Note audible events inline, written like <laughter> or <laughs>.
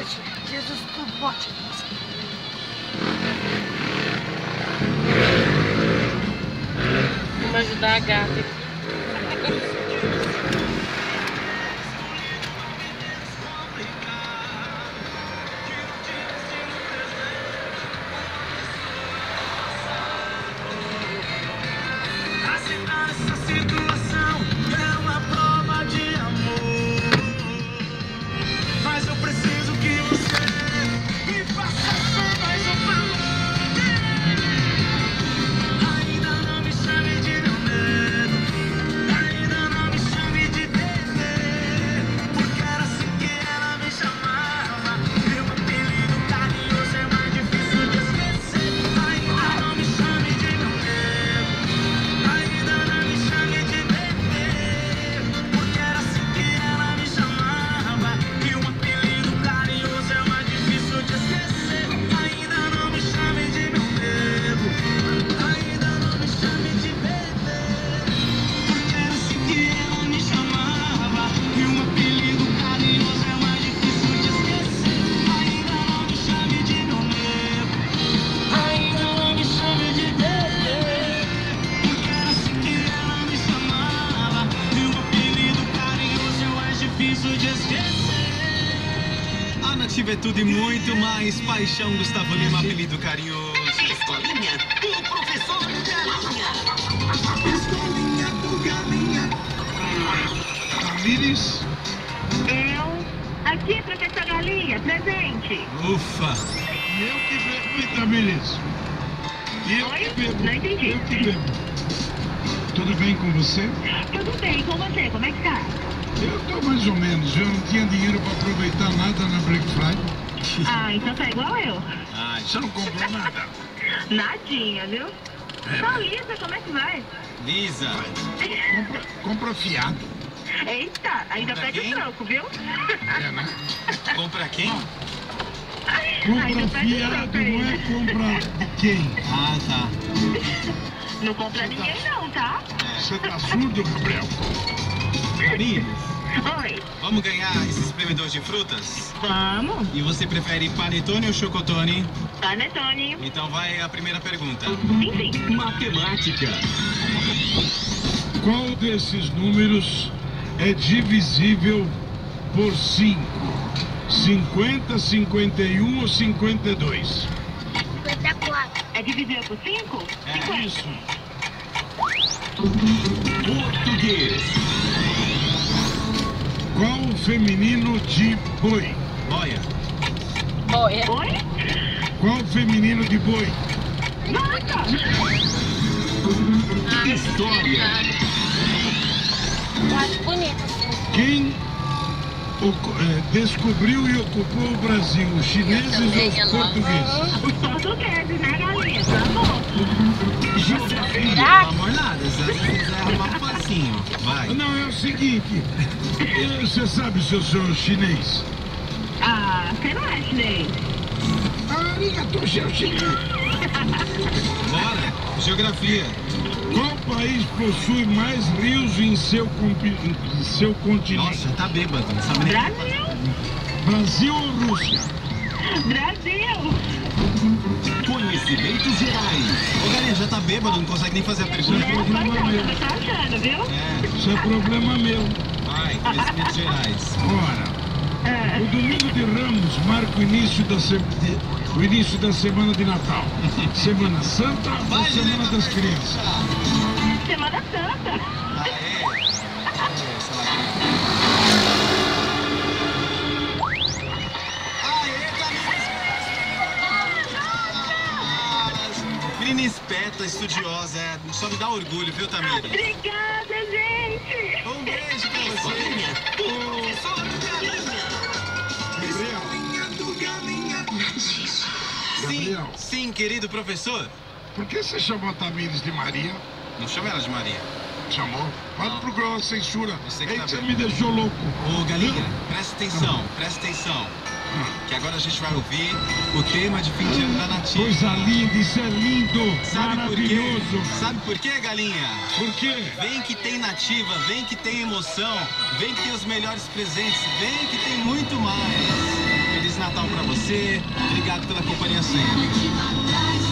much. Jesus, for watching Vamos ajudar a gata aqui. Difícil de esquecer A nativa é tudo e muito mais. Paixão Gustavo Lima, apelido carinhoso. Escolinha do professor Galinha Escolinha do Galinha Tamires, Eu. Aqui, professor Galinha, presente. Ufa! eu que bebo. Tamires. Eu Oi? que bebo. Não entendi. Eu que bebo. Tudo bem com você? Tudo bem, com você, como é que tá? Eu tô mais ou menos. Eu não tinha dinheiro para aproveitar nada na Black <laughs> Friday. Ah, então tá igual eu. Ai, Você não comprou nada? <laughs> Nadinha, viu? Só Lisa, como é que vai? Lisa! Compra, <laughs> compra fiado. Eita, ainda Pra pede quem? o troco, viu? É, né? Compra quem? Compra ainda fiado, não é compra de quem? Ah, tá. Não compra ninguém não, tá? Você tá surdo, Gabriel? Tamires, Oi, vamos ganhar esse espremedor de frutas? vamos. E você prefere panetone ou chocotone? Panetone. Então vai a primeira pergunta. Sim, sim. Matemática. Qual desses números é divisível por 5? 50, 51 ou 52? 54. É divisível por 5? É. 50. Isso. Português. Qual o feminino de boi? Boia. Oi? Qual o feminino de boi? Nossa! História. Eu acho bonito. Quem ocu- é, descobriu e ocupou o Brasil? Os chineses ou os portugueses? Os portugueses, né, galinha? Tá bom. Geografia. Vai. Não, é o seguinte. eh, Você sabe se eu sou chinês? Ah, você não é chinês. Ah, arigatou, seu chinês. Bora. Geografia. Qual país possui mais rios em seu, compi- em seu continente? Nossa, tá bêbado, não sabe nem. Brasil! Brasil ou Rússia? Brasil! Conhecimentos gerais. Ô, Galinha, já tá bêbado, não consegue nem fazer a pergunta. Pois é, você tá achando, viu? É, Isso é problema meu. vai, conhecimentos gerais. Ora, É. o domingo de Ramos marca o início da, se- o início da semana de Natal. <laughs> Semana Santa ou Semana das Crianças? Semana Santa. Aê. Lá. Aê, Esperta, estudiosa, é, só me dá orgulho, viu, Tamires? Obrigada, gente! Um beijo pra você. Professor Galinha Gabriel, Sim, sim, querido professor. por que você chamou a Tamires de Maria? Não chama ela de Maria. Chamou? Pode Não. procurar a censura. Você que Ei, tá você me deixou louco. Ô, Galinha, presta atenção, presta atenção. Que agora a gente vai ouvir o tema de fim de ano da Nativa. Coisa linda, isso é lindo, Sabe por quê? Sabe por quê, Galinha? Por quê? Vem que tem nativa, vem que tem emoção, vem que tem os melhores presentes, vem que tem muito mais. Feliz Natal pra você, obrigado pela companhia sempre.